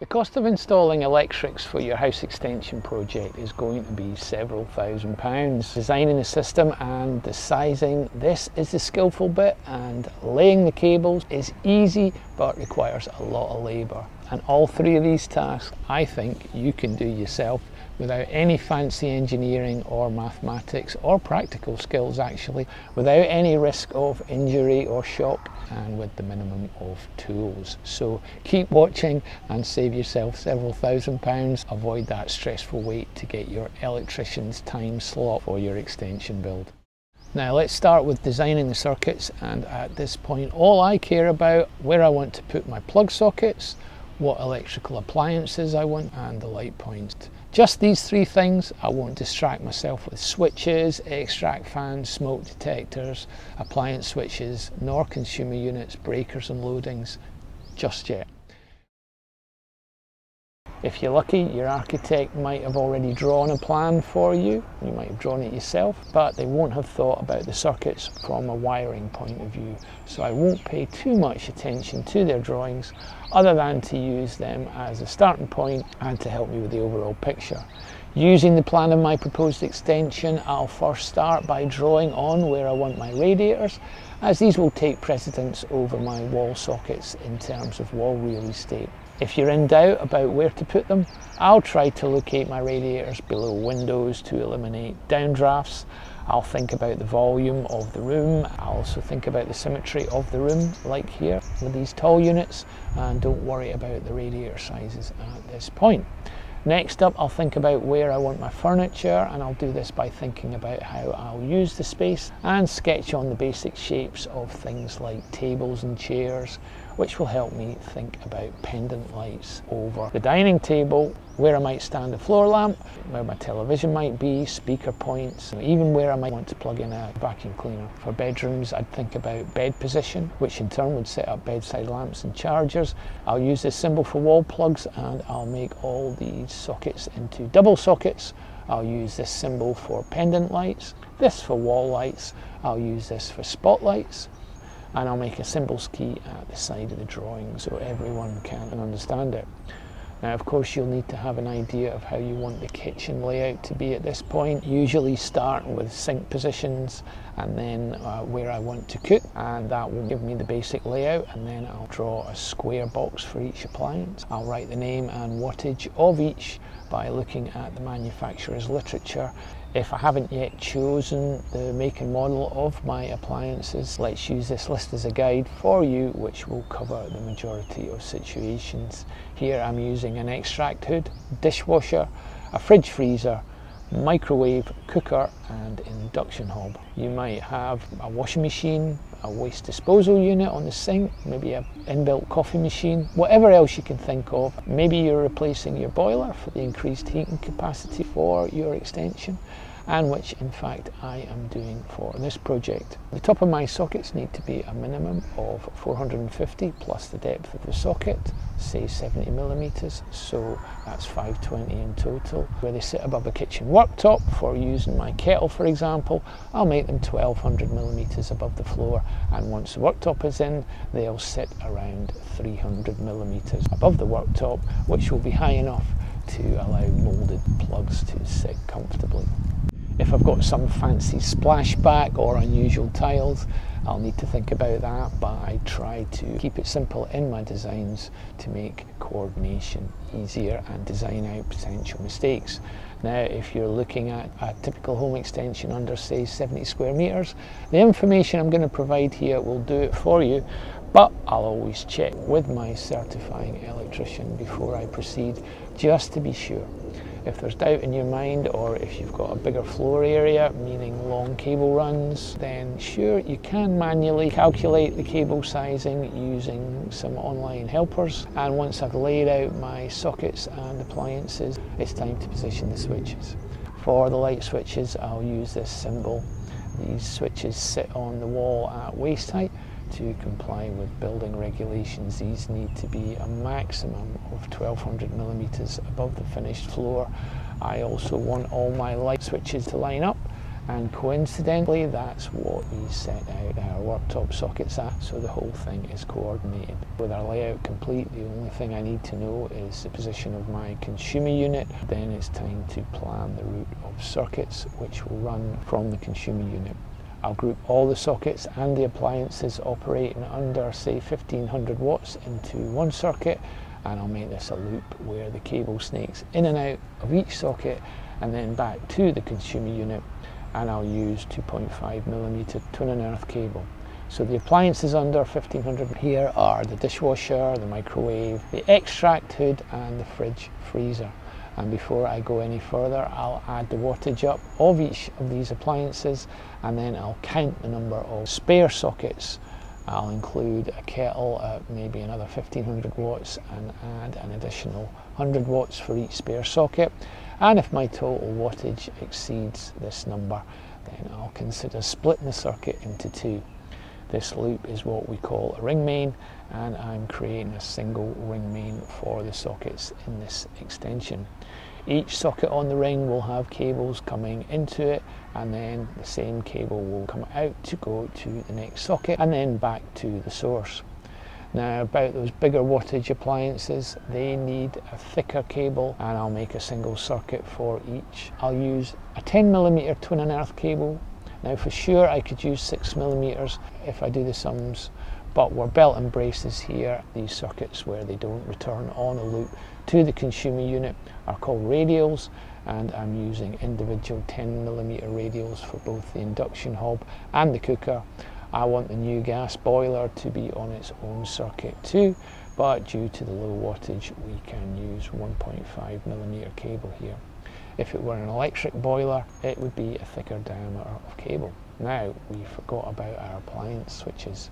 The cost of installing electrics for your house extension project is going to be several thousand pounds. Designing the system and the sizing, this is the skillful bit and laying the cables is easy but requires a lot of labour. And all three of these tasks I think you can do yourself without any fancy engineering or mathematics or practical skills actually, without any risk of injury or shock and with the minimum of tools. So keep watching and save yourself several thousand pounds. Avoid that stressful wait to get your electrician's time slot for your extension build. Now let's start with designing the circuits and at this point all I care about where I want to put my plug sockets, what electrical appliances I want and the light points. Just these three things, I won't distract myself with switches, extract fans, smoke detectors, appliance switches, nor consumer units, breakers and loadings just yet. If you're lucky, your architect might have already drawn a plan for you. You might have drawn it yourself, but they won't have thought about the circuits from a wiring point of view. So I won't pay too much attention to their drawings other than to use them as a starting point and to help me with the overall picture. Using the plan of my proposed extension, I'll first start by drawing on where I want my radiators, as these will take precedence over my wall sockets in terms of wall real estate. If you're in doubt about where to put them, I'll try to locate my radiators below windows to eliminate downdrafts. I'll think about the volume of the room. I'll also think about the symmetry of the room, like here with these tall units, and don't worry about the radiator sizes at this point. Next up, I'll think about where I want my furniture and I'll do this by thinking about how I'll use the space and sketch on the basic shapes of things like tables and chairs, which will help me think about pendant lights over the dining table, where I might stand a floor lamp, where my television might be, speaker points, even where I might want to plug in a vacuum cleaner. For bedrooms, I'd think about bed position, which in turn would set up bedside lamps and chargers. I'll use this symbol for wall plugs and I'll make all these sockets into double sockets. I'll use this symbol for pendant lights, this for wall lights, I'll use this for spotlights, and I'll make a symbols key at the side of the drawing so everyone can understand it. Now of course you'll need to have an idea of how you want the kitchen layout to be at this point. Usually start with sink positions and then uh, where I want to cook and that will give me the basic layout and then I'll draw a square box for each appliance. I'll write the name and wattage of each by looking at the manufacturer's literature if I haven't yet chosen the make and model of my appliances, let's use this list as a guide for you, which will cover the majority of situations. Here I'm using an extract hood, dishwasher, a fridge freezer, microwave, cooker and induction hob. You might have a washing machine, a waste disposal unit on the sink, maybe an inbuilt coffee machine, whatever else you can think of. Maybe you're replacing your boiler for the increased heating capacity for your extension and which in fact I am doing for this project. The top of my sockets need to be a minimum of 450 plus the depth of the socket, say 70 millimeters, so that's 520 in total. Where they sit above a kitchen worktop for using my kettle for example, I'll make them 1200 millimeters above the floor and once the worktop is in, they'll sit around 300 millimeters above the worktop, which will be high enough to allow moulded plugs to sit comfortably. If I've got some fancy splashback or unusual tiles, I'll need to think about that, but I try to keep it simple in my designs to make coordination easier and design out potential mistakes. Now, if you're looking at a typical home extension under, say, 70 square meters, the information I'm going to provide here will do it for you, but I'll always check with my certifying electrician before I proceed, just to be sure. If there's doubt in your mind or if you've got a bigger floor area, meaning long cable runs, then sure, you can manually calculate the cable sizing using some online helpers. And once I've laid out my sockets and appliances, it's time to position the switches. For the light switches, I'll use this symbol. These switches sit on the wall at waist height to comply with building regulations, these need to be a maximum of 1200 millimeters above the finished floor. I also want all my light switches to line up and coincidentally that's what we set out our worktop sockets at so the whole thing is coordinated. With our layout complete the only thing I need to know is the position of my consumer unit then it's time to plan the route of circuits which will run from the consumer unit. I'll group all the sockets and the appliances operating under say 1500 watts into one circuit and I'll make this a loop where the cable snakes in and out of each socket and then back to the consumer unit and I'll use 2.5 millimeter twin and earth cable. So the appliances under 1500 here are the dishwasher, the microwave, the extract hood and the fridge freezer. And before I go any further, I'll add the wattage up of each of these appliances and then I'll count the number of spare sockets. I'll include a kettle at maybe another 1500 watts and add an additional 100 watts for each spare socket and if my total wattage exceeds this number then I'll consider splitting the circuit into two. This loop is what we call a ring main and I'm creating a single ring main for the sockets in this extension. Each socket on the ring will have cables coming into it and then the same cable will come out to go to the next socket and then back to the source. Now about those bigger wattage appliances, they need a thicker cable and I'll make a single circuit for each. I'll use a 10mm twin and earth cable. Now for sure I could use 6mm if I do the sums, but we're belt and braces here. These circuits where they don't return on a loop to the consumer unit are called radials and I'm using individual 10mm radials for both the induction hob and the cooker I want the new gas boiler to be on its own circuit too, but due to the low wattage, we can use 1.5 millimeter cable here. If it were an electric boiler, it would be a thicker diameter of cable. Now, we forgot about our appliance switches.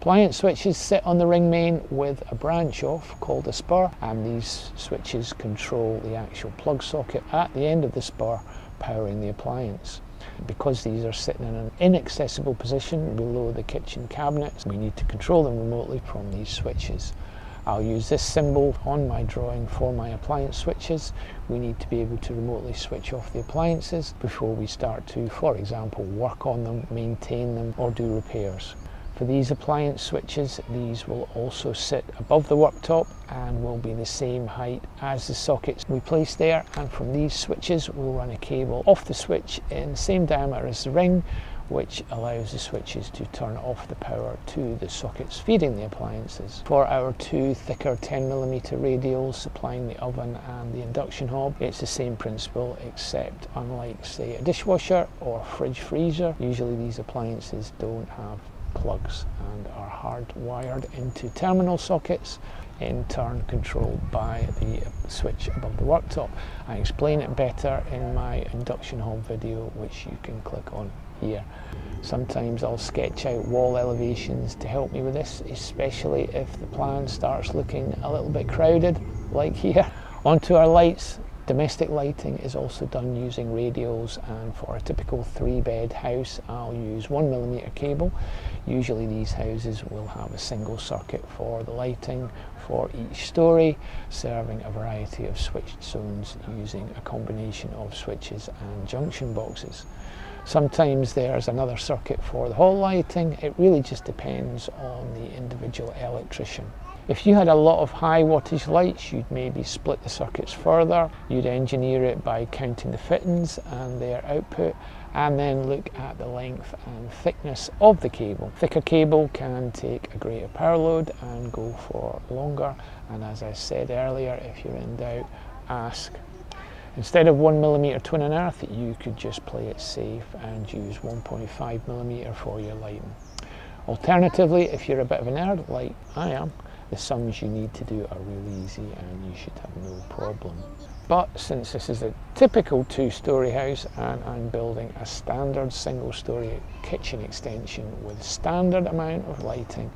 Appliance switches sit on the ring main with a branch off called a spur, and these switches control the actual plug socket at the end of the spur powering the appliance. Because these are sitting in an inaccessible position below the kitchen cabinets, we need to control them remotely from these switches. I'll use this symbol on my drawing for my appliance switches. We need to be able to remotely switch off the appliances before we start to, for example, work on them, maintain them or do repairs. For these appliance switches, these will also sit above the worktop and will be the same height as the sockets we place there. And from these switches, we'll run a cable off the switch in the same diameter as the ring, which allows the switches to turn off the power to the sockets feeding the appliances. For our two thicker 10mm radials supplying the oven and the induction hob, it's the same principle except unlike say a dishwasher or fridge freezer, usually these appliances don't have plugs and are hardwired into terminal sockets in turn controlled by the switch above the worktop. I explain it better in my induction hob video which you can click on Sometimes I'll sketch out wall elevations to help me with this, especially if the plan starts looking a little bit crowded like here. Onto our lights, Domestic lighting is also done using radials and for a typical three bed house I'll use one millimeter cable. Usually these houses will have a single circuit for the lighting for each story serving a variety of switched zones using a combination of switches and junction boxes. Sometimes there's another circuit for the hall lighting. It really just depends on the individual electrician. If you had a lot of high wattage lights, you'd maybe split the circuits further. You'd engineer it by counting the fittings and their output and then look at the length and thickness of the cable. Thicker cable can take a greater power load and go for longer. And as I said earlier, if you're in doubt, ask. Instead of 1mm twin and earth, you could just play it safe and use 1.5mm for your lighting. Alternatively, if you're a bit of a nerd like I am, the sums you need to do are really easy and you should have no problem. But since this is a typical two-storey house and I'm building a standard single-storey kitchen extension with standard amount of lighting,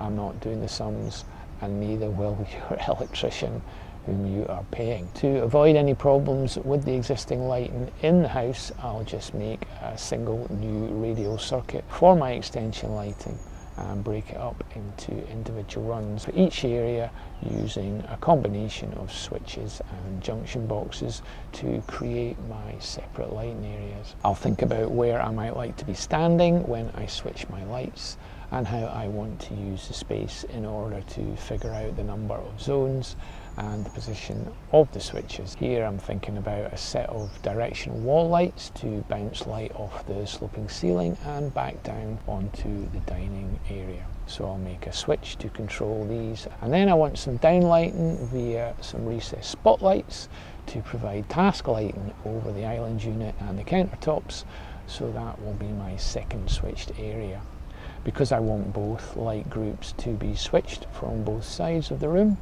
I'm not doing the sums and neither will your electrician whom you are paying. To avoid any problems with the existing lighting in the house, I'll just make a single new radial circuit for my extension lighting and break it up into individual runs for each area using a combination of switches and junction boxes to create my separate lighting areas. I'll think about where I might like to be standing when I switch my lights and how I want to use the space in order to figure out the number of zones and the position of the switches. Here I'm thinking about a set of directional wall lights to bounce light off the sloping ceiling and back down onto the dining area. So I'll make a switch to control these and then I want some downlighting via some recessed spotlights to provide task lighting over the island unit and the countertops so that will be my second switched area. Because I want both light groups to be switched from both sides of the room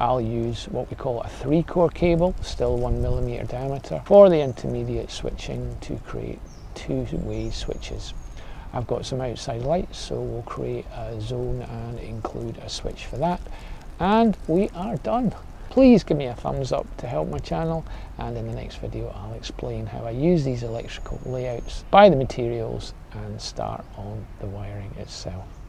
I'll use what we call a three core cable, still one millimeter diameter, for the intermediate switching to create two-way switches. I've got some outside lights, so we'll create a zone and include a switch for that. And we are done. Please give me a thumbs up to help my channel and in the next video I'll explain how I use these electrical layouts, buy the materials and start on the wiring itself.